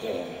Yeah.